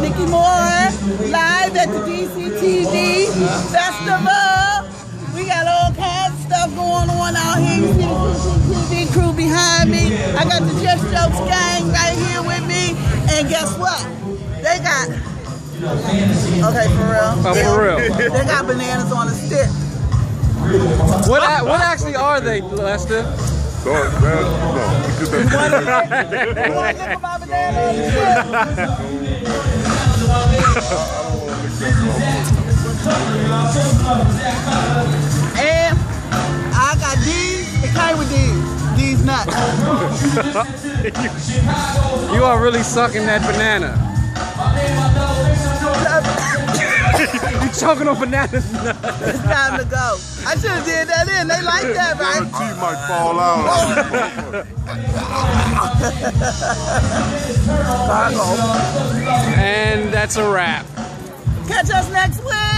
Niki Moore, live at the DCTV Festival. We got all kinds of stuff going on out here. You see the DCTV crew behind me. I got the Just Jokes gang right here with me. And guess what? They got, okay, for real. Oh, for real. They got bananas on a stick. What a- what actually are they, Lester? No, man, no. You want to look at my banana on the stick? And I got these. It came with these. These nuts. You are really sucking that banana. You choking on bananas. It's time to go. I should have did that in. They like that, Your right? teeth might fall out. and that's a wrap. Catch us next week.